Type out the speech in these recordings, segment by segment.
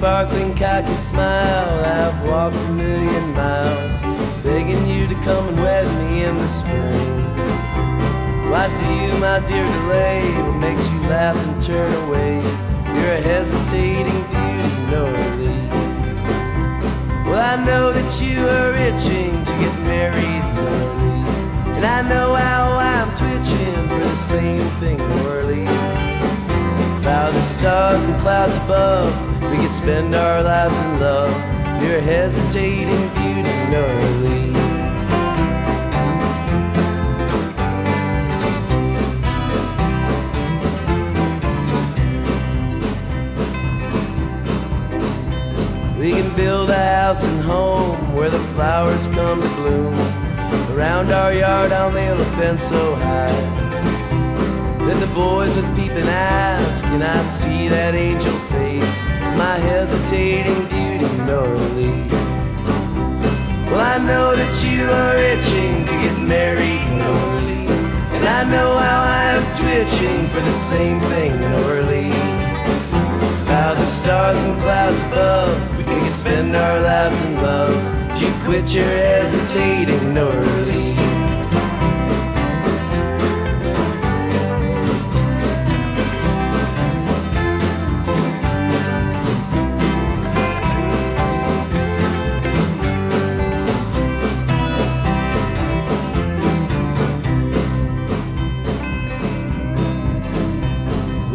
sparkling cocky smile. I've walked a million miles, begging you to come and wed me in the spring. Why do you, my dear, delay? What makes you laugh and turn away? You're a hesitating beauty, Norley. Well, I know that you are itching to get married, Norley. And I know how I'm twitching for the same thing, Norley. By the stars and clouds above, we could spend our lives in love. You're hesitating beauty, Norley. We can build a house and home where the flowers come to bloom. Around our yard, I'll nail a fence so high. Then the boys with peeping eyes cannot see that angel face. My hesitating beauty, Norley. Well, I know that you are itching to get married, Norley. And I know how I am twitching for the same thing, Norley. By the stars and clouds above, we can spend our lives in love. You quit your hesitating, Norley.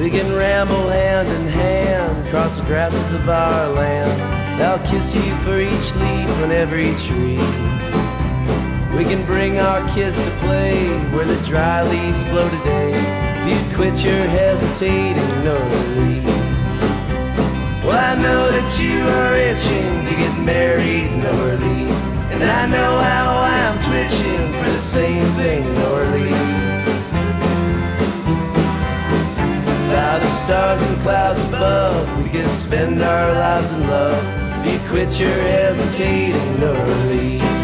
We can ramble hand in hand across the grasses of our land. I'll kiss you for each leaf on every tree. We can bring our kids to play where the dry leaves blow today. If you'd quit your hesitating, Norley. Well, I know that you are itching to get married, Norley. And I know stars and clouds above, we can spend our lives in love. If you quit your hesitating, Norley.